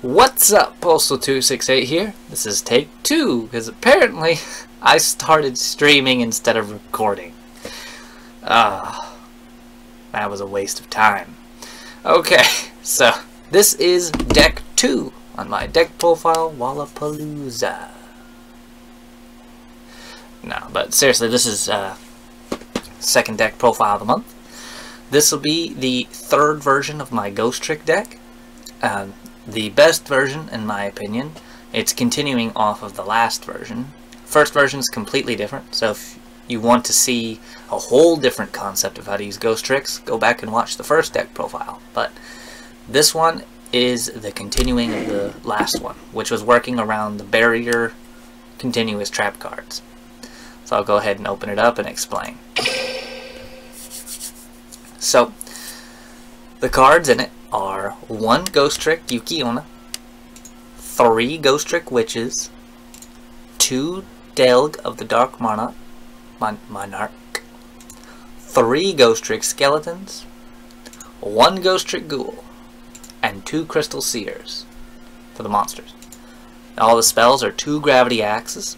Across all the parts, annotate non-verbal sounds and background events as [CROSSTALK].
What's up, Postal268 here? This is take two, because apparently [LAUGHS] I started streaming instead of recording. Ah, that was a waste of time. Okay, [LAUGHS] so this is deck two on my deck profile, Wallapalooza. No, but seriously, this is uh, second deck profile of the month. This will be the third version of my Ghostrick deck. Um, the best version, in my opinion. It's continuing off of the last version. First version is completely different, so if you want to see a whole different concept of how to use ghostricks, go back and watch the first deck profile. But this one is the continuing of the last one, which was working around the barrier continuous trap cards. So I'll go ahead and open it up and explain. So, the cards in it are one Ghostrick Yuki-onna, three Ghostrick Witches, two Delg of the Dark Monarch, Mon Monarch, three Ghostrick Skeletons, one Ghostrick Ghoul, and two Crystal Seers for the monsters. All the spells are two Gravity Axes.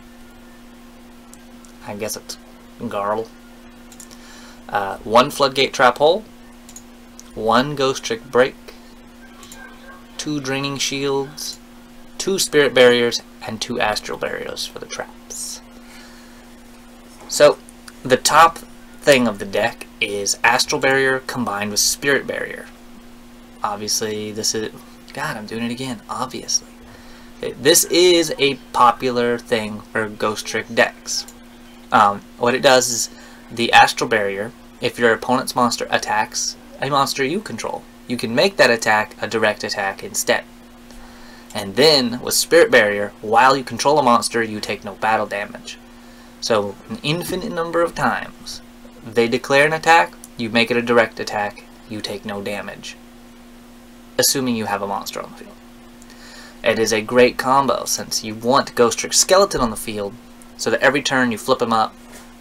I guess it's Garl. Uh, one Floodgate Trap Hole, one Ghostrick Break, two Draining Shields, two Spirit Barriers, and two Astral Barriers for the traps. So, the top thing of the deck is Astral Barrier combined with Spirit Barrier. Obviously, this is... God, I'm doing it again. Obviously. This is a popular thing for Ghostrick decks. Um, what it does is the Astral Barrier, if your opponent's monster attacks a monster you control. You can make that attack a direct attack instead. And then, with Spirit Barrier, while you control a monster, you take no battle damage. So, an infinite number of times, they declare an attack, you make it a direct attack, you take no damage. Assuming you have a monster on the field. It is a great combo, since you want Ghostrick Skeleton on the field, so that every turn you flip him up,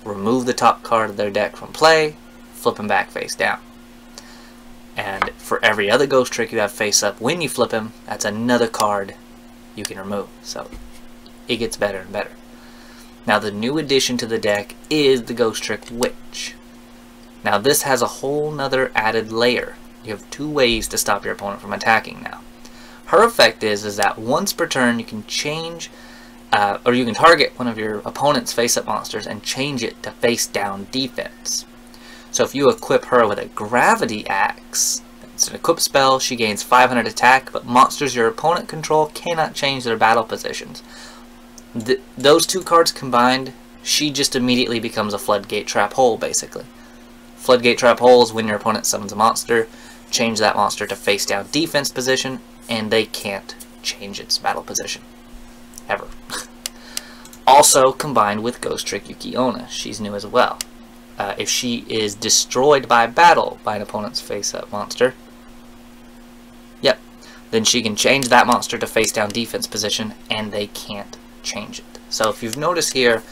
remove the top card of their deck from play, flip him back face down. And for every other ghostrick you have face up when you flip him, that's another card you can remove. So it gets better and better. Now the new addition to the deck is the Ghostrick Witch. Now this has a whole nother added layer. You have two ways to stop your opponent from attacking now. Her effect is, is that once per turn you can change, uh, or you can target one of your opponent's face-up monsters and change it to face-down defense. So if you equip her with a Gravity Axe, it's an equipped spell, she gains 500 attack, but monsters your opponent control cannot change their battle positions. Th those two cards combined, she just immediately becomes a Floodgate Trap Hole, basically. Floodgate Trap Hole is when your opponent summons a monster, change that monster to face down defense position, and they can't change its battle position. Ever. Also combined with Ghostrick Yuki-onna. She's new as well uh, if she is destroyed by battle by an opponent's face-up monster, yep, then she can change that monster to face-down defense position, and they can't change it. So if you've noticed here,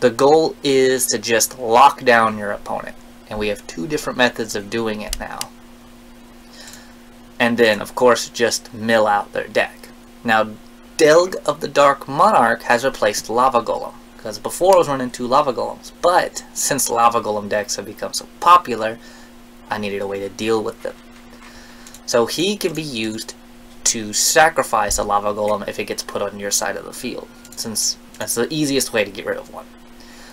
the goal is to just lock down your opponent. And we have two different methods of doing it now. And then, of course, just mill out their deck. Now, Delg of the Dark Monarch has replaced Lava Golem. Because before I was running two Lava Golems, but since Lava Golem decks have become so popular, I needed a way to deal with them. So he can be used to sacrifice a Lava Golem if it gets put on your side of the field, since that's the easiest way to get rid of one.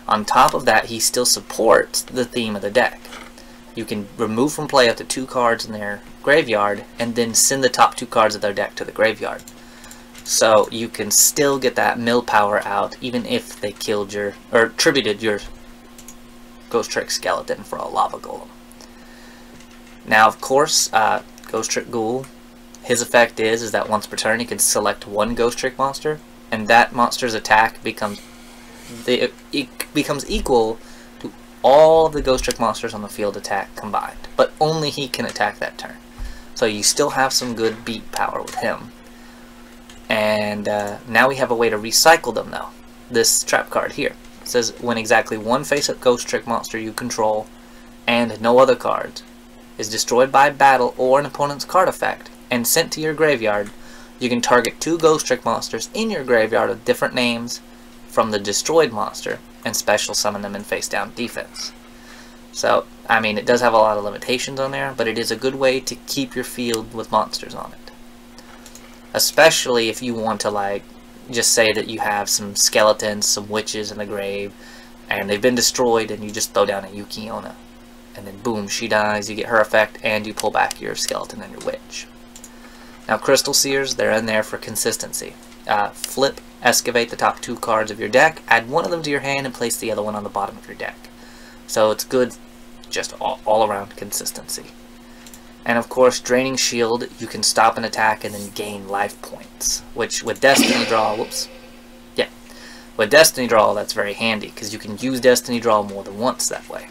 On top of that, he still supports the theme of the deck. You can remove from play up to two cards in their graveyard, and then send the top two cards of their deck to the graveyard. So you can still get that mill power out even if they killed your, or tributed your Ghostrick Skeleton for a Lava Golem. Now of course, uh, Ghostrick Ghoul, his effect is, is that once per turn he can select one Ghostrick monster, and that monster's attack becomes, the, it becomes equal to all the Ghostrick monsters on the field attack combined. But only he can attack that turn. So you still have some good beat power with him. And uh, now we have a way to recycle them though. This trap card here. It says when exactly one face-up Ghostrick monster you control and no other cards is destroyed by battle or an opponent's card effect and sent to your graveyard, you can target two Ghostrick monsters in your graveyard with different names from the destroyed monster and special summon them in face down defense. So, I mean, it does have a lot of limitations on there, but it is a good way to keep your field with monsters on it. Especially if you want to, like, just say that you have some skeletons, some witches in the grave, and they've been destroyed, and you just throw down a Yuki Onna. And then boom, she dies, you get her effect, and you pull back your skeleton and your witch. Now, Crystal Seers, they're in there for consistency. Uh, flip, excavate the top two cards of your deck, add one of them to your hand, and place the other one on the bottom of your deck. So it's good, just all, all around consistency. And of course, Draining Shield, you can stop an attack and then gain life points. Which, with Destiny Draw, whoops. Yeah. With Destiny Draw, that's very handy, because you can use Destiny Draw more than once that way.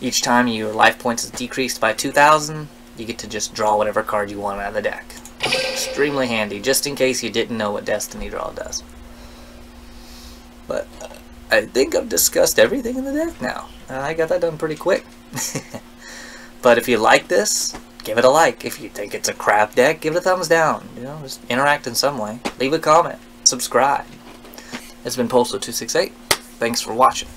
Each time your life points is decreased by 2,000, you get to just draw whatever card you want out of the deck. Extremely handy, just in case you didn't know what Destiny Draw does. But uh, I think I've discussed everything in the deck now. I got that done pretty quick. [LAUGHS] but if you like this, give it a like. If you think it's a crap deck, give it a thumbs down. You know, just interact in some way. Leave a comment. Subscribe. It's been Postal268. Thanks for watching.